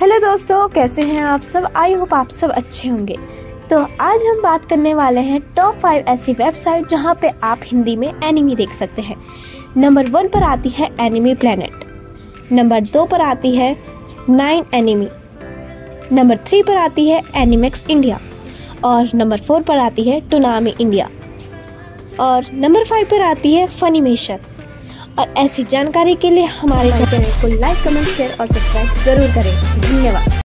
Hello दोस्तों, कैसे हैं आप सब? आई होप आप सब अच्छे होंगे। तो आज हम बात करने वाले हैं टॉप फाइव ऐसी वेबसाइट जहाँ पे आप हिंदी में एनिमी देख सकते हैं। नंबर वन पर आती है एनिमी प्लेनेट नंबर दो पर आती है नाइन एनिमी नंबर थ्री पर आती है एनिमेक्स इंडिया और नंबर फोर पर आती है टुनामी इंडिया और नंबर फाइव पर आती है फनीमेशन और ऐसी जानकारी के लिए हमारे चैनल को लाइक कमेंट शेयर और सब्सक्राइब ज़रूर करें। धन्यवाद।